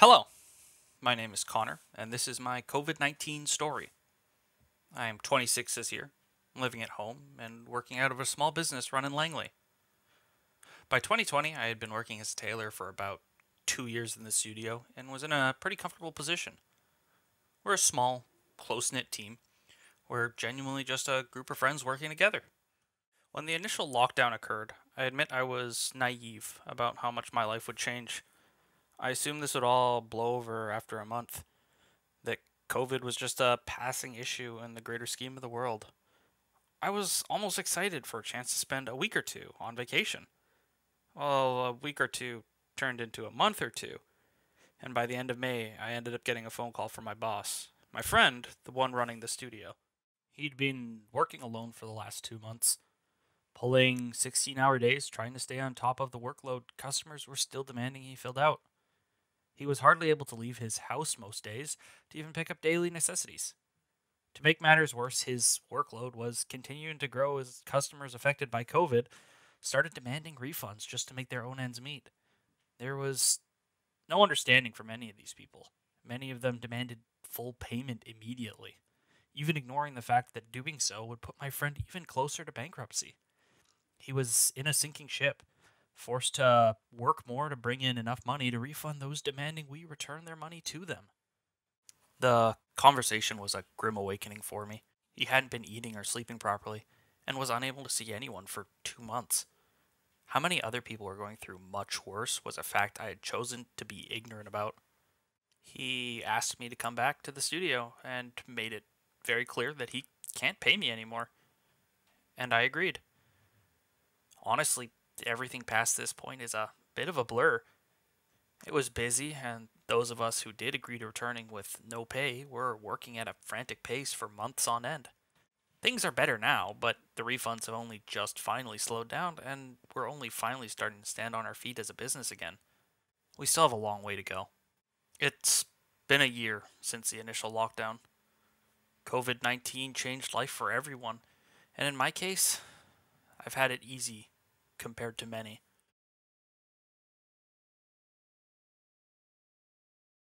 Hello, my name is Connor, and this is my COVID 19 story. I am 26 this year, living at home, and working out of a small business run in Langley. By 2020, I had been working as a tailor for about two years in the studio and was in a pretty comfortable position. We're a small, close knit team. We're genuinely just a group of friends working together. When the initial lockdown occurred, I admit I was naive about how much my life would change. I assumed this would all blow over after a month, that COVID was just a passing issue in the greater scheme of the world. I was almost excited for a chance to spend a week or two on vacation. Well, a week or two turned into a month or two, and by the end of May, I ended up getting a phone call from my boss, my friend, the one running the studio. He'd been working alone for the last two months, pulling 16 hour days trying to stay on top of the workload customers were still demanding he filled out. He was hardly able to leave his house most days to even pick up daily necessities. To make matters worse, his workload was continuing to grow as customers affected by COVID started demanding refunds just to make their own ends meet. There was no understanding from any of these people. Many of them demanded full payment immediately, even ignoring the fact that doing so would put my friend even closer to bankruptcy. He was in a sinking ship, forced to work more to bring in enough money to refund those demanding we return their money to them. The conversation was a grim awakening for me. He hadn't been eating or sleeping properly and was unable to see anyone for two months. How many other people were going through much worse was a fact I had chosen to be ignorant about. He asked me to come back to the studio and made it very clear that he can't pay me anymore. And I agreed. Honestly, everything past this point is a bit of a blur. It was busy, and those of us who did agree to returning with no pay were working at a frantic pace for months on end. Things are better now, but the refunds have only just finally slowed down, and we're only finally starting to stand on our feet as a business again. We still have a long way to go. It's been a year since the initial lockdown. COVID 19 changed life for everyone, and in my case, I've had it easy compared to many.